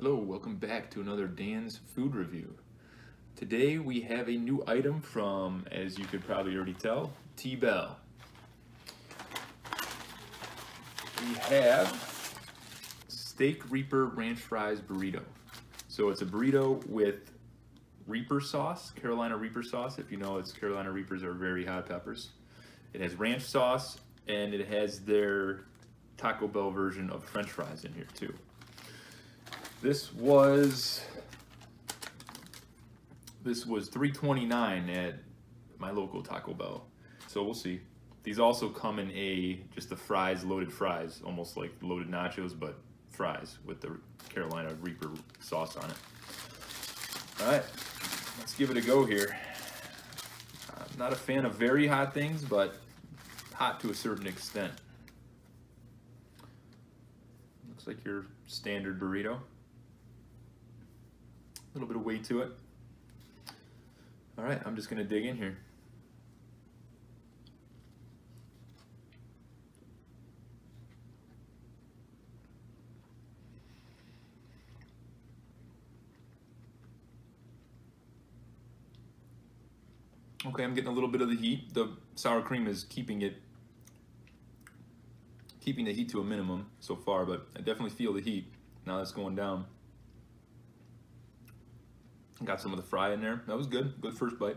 Hello, welcome back to another Dan's Food Review. Today we have a new item from, as you could probably already tell, T-Bell. We have Steak Reaper Ranch Fries Burrito. So it's a burrito with Reaper sauce, Carolina Reaper sauce. If you know, it's Carolina Reapers are very hot peppers. It has ranch sauce and it has their Taco Bell version of french fries in here too. This was this was 329 at my local Taco Bell. So we'll see. These also come in a just the fries, loaded fries, almost like loaded nachos, but fries with the Carolina Reaper sauce on it. All right, let's give it a go here. I'm not a fan of very hot things, but hot to a certain extent. Looks like your standard burrito little bit of weight to it. All right, I'm just gonna dig in here. Okay, I'm getting a little bit of the heat. The sour cream is keeping it, keeping the heat to a minimum so far, but I definitely feel the heat now that's going down. Got some of the fry in there. That was good. Good first bite.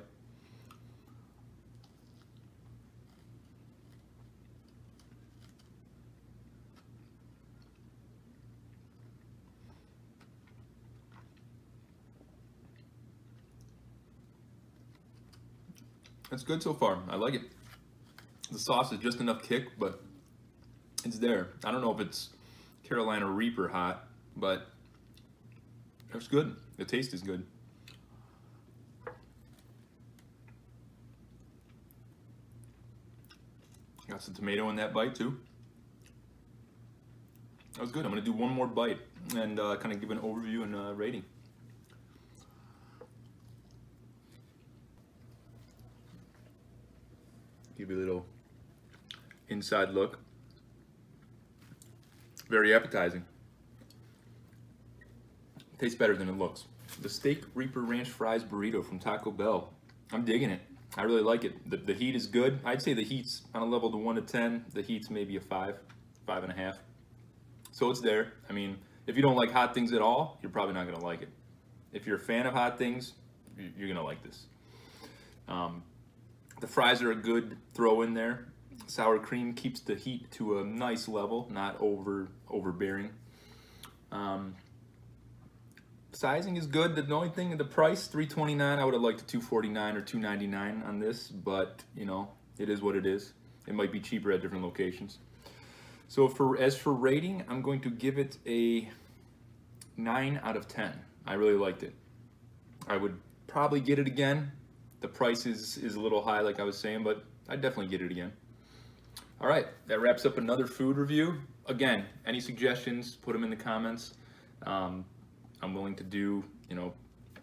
It's good so far. I like it. The sauce is just enough kick, but it's there. I don't know if it's Carolina Reaper hot, but it's good. The taste is good. Got some tomato in that bite too. That was good. I'm gonna do one more bite and uh, kind of give an overview and uh, rating. Give you a little inside look. Very appetizing. Tastes better than it looks. The Steak Reaper Ranch Fries Burrito from Taco Bell. I'm digging it. I really like it. The, the heat is good. I'd say the heat's on a level to 1 to 10. The heat's maybe a 5, five and a half. So it's there. I mean, if you don't like hot things at all, you're probably not going to like it. If you're a fan of hot things, you're going to like this. Um, the fries are a good throw in there. Sour cream keeps the heat to a nice level, not over overbearing. Um, sizing is good. The only thing, the price, 329 I would have liked a 249 or 299 on this, but you know, it is what it is. It might be cheaper at different locations. So for as for rating, I'm going to give it a 9 out of 10. I really liked it. I would probably get it again. The price is, is a little high, like I was saying, but I'd definitely get it again. All right, that wraps up another food review. Again, any suggestions, put them in the comments. Um, I'm willing to do, you know,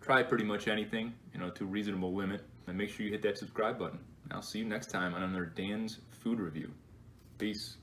try pretty much anything, you know, to a reasonable limit. And make sure you hit that subscribe button. I'll see you next time on another Dan's Food Review. Peace.